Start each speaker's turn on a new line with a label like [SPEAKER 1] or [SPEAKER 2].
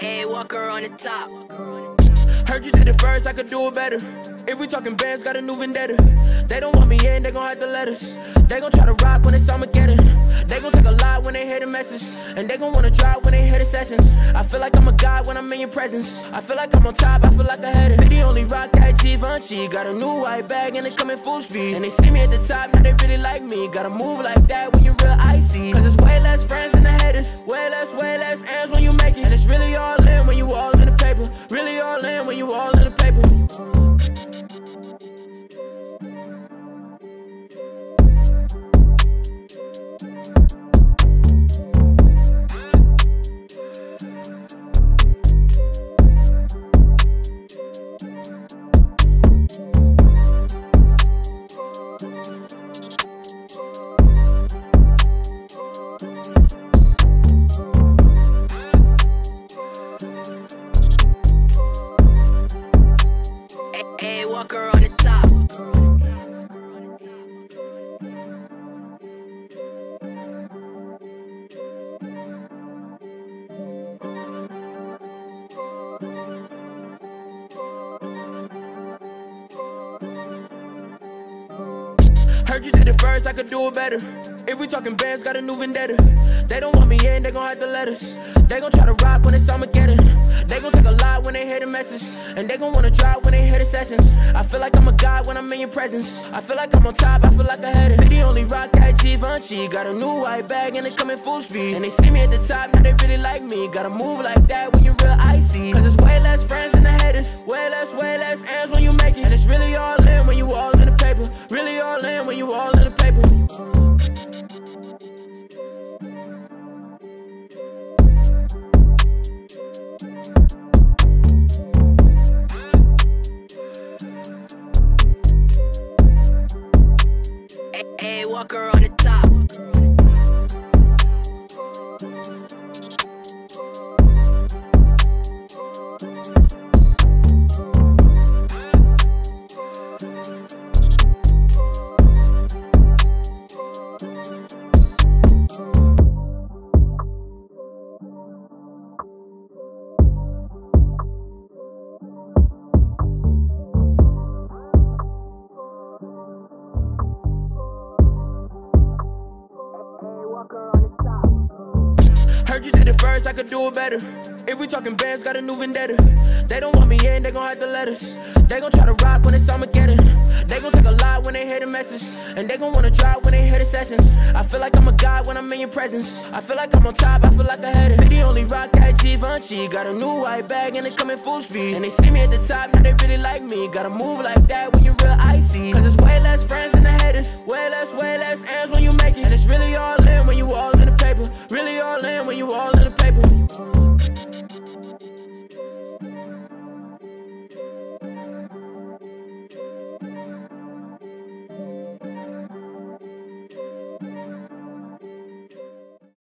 [SPEAKER 1] Hey, Walker on the top.
[SPEAKER 2] Heard you did it first, I could do it better. If we talking bands, got a new vendetta. They don't want me in, they gon' have to let us. They gon' try to rock when it's Armageddon. They gon' take a lot when they hear the message. And they gon' wanna drop when they hear the sessions. I feel like I'm a god when I'm in your presence. I feel like I'm on top, I feel like I had it. City only rock that Givenchy. Got a new white bag and it coming full speed. And they see me at the top, now they really like me. Gotta move like that when you real icy. Cause it's way less friends
[SPEAKER 1] Walker on the top.
[SPEAKER 2] Heard you did it first, I could do it better. If we talking bands, got a new vendetta. They don't want me in, they gon' have to let us. They gon' try to rock when it's Armageddon. They gon' take a lot when they hear the message. And they gon' wanna drop when they hear the sessions. I feel like I'm a god when I'm in your presence. I feel like I'm on top, I feel like I had it. City only rock that Givenchy. Got a new white bag and it coming full speed. And they see me at the top, now they really like me. Gotta move like that
[SPEAKER 1] Walker on the
[SPEAKER 2] Heard you did it first, I could do it better. If we talking bands, got a new vendetta. They don't want me in, they gon' have to let us. They gon' try to rock when it's Armageddon. They gon' take a lot when they hear the message. And they gon' wanna drop when they hear the sessions. I feel like I'm a god when I'm in your presence. I feel like I'm on top, I feel like I had it. City only rock that Givenchy. Got a new white bag and it coming full speed. And they see me at the top, now they really like me. Gotta move like that when you real